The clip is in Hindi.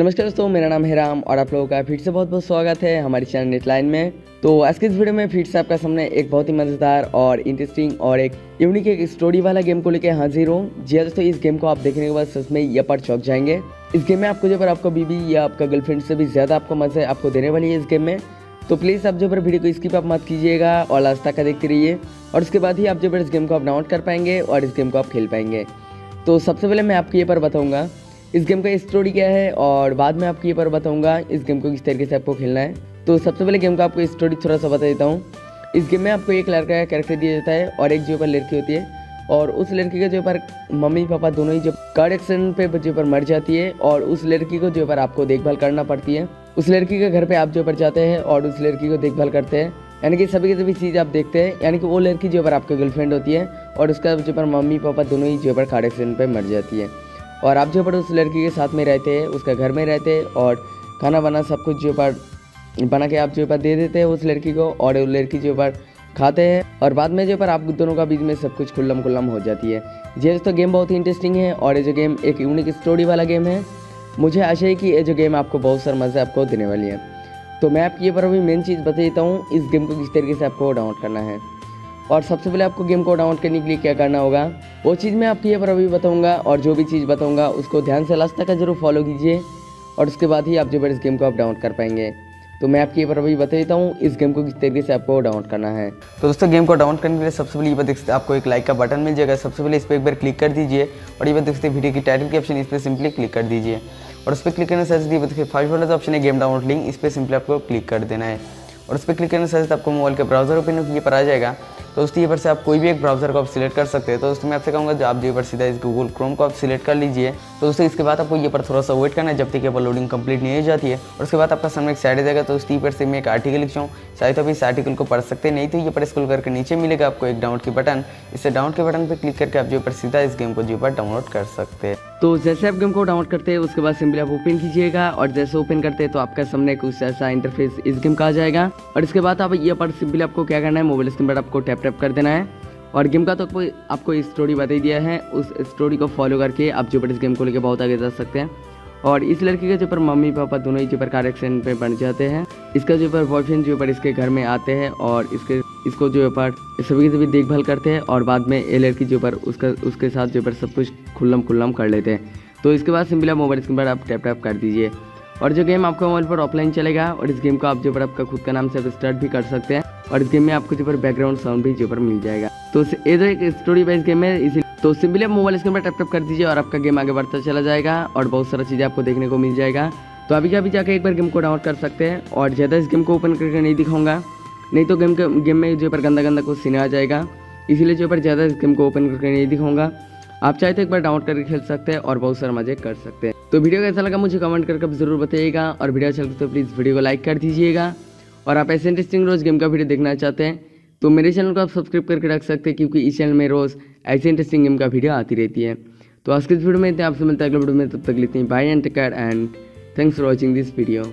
नमस्कार दोस्तों, मेरा नाम है राम और आप लोगों का फिर से बहुत बहुत स्वागत है हमारे चैनल नेटलाइन में। तो आज के इस वीडियो में फिर से आपका सामने एक बहुत ही मज़ेदार और इंटरेस्टिंग और एक यूनिक एक स्टोरी वाला गेम को लेकर हाजिर हूँ। जी हाँ दोस्तों, इस गेम को आप देखने के बाद सच में ये पर चौक जाएँगे। इस गेम में आपको जो पर आपका बीबी या आपका गर्लफ्रेंड से भी ज़्यादा आपको मज़े आपको देने वाली है इस गेम में। तो प्लीज़ आप जो पर वीडियो को स्किप आप मत कीजिएगा और लास्ट तक देखते रहिए। और उसके बाद ही आप जो पर इस गेम को आप डाउनलोड कर पाएँगे और इस गेम को आप खेल पाएँगे। तो सबसे पहले मैं आपको ये पर बताऊँगा इस गेम का स्टोरी क्या है? और बाद में आपको ये पर बताऊँगा, इस गेम को किस तरीके से आपको खेलना है। तो सबसे पहले गेम का आपको स्टोरी थोड़ा सा बता देता हूँ। इस गेम में आपको एक लड़का का कैरेक्टर दिया जाता है और एक जो पर लड़की होती है। और उस लड़की के जो पर मम्मी, पापा दोनों ही जो कार एक्सीडेंट पे जो पर मर जाती है और उस लड़की को जो पर आपको देखभाल करना पड़ती है। उस लड़की के घर पे आप जो पर जाते हैं और उस लड़की को देखभाल करते हैं। यानी कि सभी की सभी चीज़ आप देखते हैं। यानी कि वो लड़की जो पर आपकी गर्लफ्रेंड होती है और उसका जो पर मम्मी, पापा दोनों ही जो पर कार एक्सीडेंट पे मर जाती है। और आप जो पर उस लड़की के साथ में रहते हैं, उसका घर में रहते हैं और खाना बना सब कुछ जो पर बना के आप जो पर दे देते हैं उस लड़की को और वो लड़की जो पर खाते हैं और बाद में जो पर आप दोनों का बीच में सब कुछ खुल्लम खुल्लम हो जाती है। ये दोस्तों गेम बहुत ही इंटरेस्टिंग है और ये जो गेम एक यूनिक स्टोरी वाला गेम है। मुझे आशा है कि ये जो गेम आपको बहुत सारा मज़ा आपको देने वाली है। तो मैं आपकी ये पर अभी मेन चीज़ बता देता हूँ, इस गेम को किस तरीके से आपको डाउनलोड करना है। और सबसे पहले आपको गेम को डाउनलोड करने के लिए क्या करना होगा, वो चीज़ मैं आपको यहाँ पर अभी बताऊँगा और जो भी चीज़ बताऊँगा, उसको ध्यान से लास्ट तक ज़रूर फॉलो कीजिए और उसके बाद ही आप जो इस गेम को आप डाउनलोड कर पाएँगे। तो मैं आपकी पर अभी बता देता हूँ, इस गेम को किस तरीके से आपको डाउनलोड करना है। तो दोस्तों गेम को डाउनलोड करने के लिए सबसे पहले ये देख सकते आपको एक लाइक का बटन मिल जाएगा। सबसे पहले इस पर एक बार क्लिक कर दीजिए और ये देख सकते वीडियो की टाइटल के ऑप्शन इस पर सिंपली क्लिक कर दीजिए। और उस पर क्लिक करने से देखिए फ़र्स्ट वाला ऑप्शन है गेम डाउनलोड लिंक इस पर सिंपली आपको क्लिक कर देना है। और उस पर क्लिक करने से आपको मोबाइल के ब्राउज़र ओपन पर आ जाएगा। तो ये पर से आप कोई भी एक ब्राउज़र को आप सिलेक्ट कर सकते हैं। तो उसमें आपसे कहूँगा, जो आप जो पर सीधा इस गूगल क्रोम को आप सिलेक्ट कर लीजिए। तो दोस्तों इसके बाद आपको ये पर थोड़ा सा वेट करना है, जब तक ये पर लोडिंग कंप्लीट नहीं हो जाती है। और उसके बाद आपका सामने एक साइड जाएगा तो उस पर से मैं एक आर्टिकल लिखा हूँ। चाहे तो आप इस आर्टिकल को पढ़ सकते नहीं तो ये पर स्कूल करके नीचे मिलेगा आपको एक डाउनलोड की बटन इससे डाउनलोड के बटन पर क्लिक करके आप जो पर सीधा इस गेम को जो पर डाउनलोड कर सकते हैं। तो जैसे आप गेम को डाउनलोड करते हैं, उसके बाद सिंपली आप ओपन कीजिएगा। और जैसे ओपन करते हैं तो आपका सामने कुछ ऐसा इंटरफेस इस गेम का आ जाएगा। और इसके बाद आप ये पर सिंपली आपको क्या करना है मोबाइल स्क्रीन पर आपको टैप टैप कर देना है। और गेम का तो आपको स्टोरी बता ही दिया है। उस स्टोरी को फॉलो करके आप जो पर इस गेम को लेकर बहुत आगे जा सकते हैं। और इस लड़की के जो पर मम्मी, पापा दोनों ही जो पर कार एक्सीडेंट पे बन जाते हैं। इसका जो पर बॉयफ्रेंड जो पर इसके घर में आते हैं और इसके इसको जो पर सभी की सभी देखभाल करते हैं और बाद में ये लड़की जो पर उसका उसके साथ जो पर सब कुछ खुल्लम खुल्लम कर लेते हैं। तो इसके बाद सिंपली आप मोबाइल स्क्रीन पर आप टैप टैप कर दीजिए। और जो गेम आपका मोबाइल पर ऑफलाइन चलेगा और इस गेम को आप जो पर आपका खुद का नाम से स्टार्ट भी कर सकते हैं। और इस गेम में आपको जो पर बैकग्राउंड साउंड भी जो पर मिल जाएगा। तो ये तो एक स्टोरी बेस्ड गेम है, इसी तो सिंपली आप मोबाइल स्क्रीन पर टैप टैप कर दीजिए और आपका गेम आगे बढ़ता चला जाएगा और बहुत सारा चीज़ें आपको देखने को मिल जाएगा। तो अभी अभी जाकर एक बार गेम को डाउनलोड कर सकते हैं और ज़्यादा इस गेम को ओपन करके नहीं दिखाऊँगा। नहीं तो गेम के गेम में जो पर गंदा गंदा कुछ सीने आ जाएगा। इसीलिए जो पर ज़्यादा इस गेम को ओपन करके नहीं दिखाऊँगा। आप चाहे तो एक बार डाउनलोड करके खेल सकते हैं और बहुत सारे मज़े कर सकते हैं। तो वीडियो कैसा लगा मुझे कमेंट करके ज़रूर बताइएगा और वीडियो अच्छा लगता तो प्लीज़ वीडियो को लाइक कर दीजिएगा। और आप ऐसे इंटरेस्टिंग रोज़ गेम का वीडियो देखना चाहते हैं तो मेरे चैनल को आप सब्सक्राइब करके रख सकते हैं, क्योंकि इस चैनल में रोज़ ऐसे इंटरेस्टिंग गेम का वीडियो आती रहती है। तो आज के इस वीडियो में आपसे मिलता है अगले वीडियो में, तब तक लेते हैं bye and take and thanks for watching this video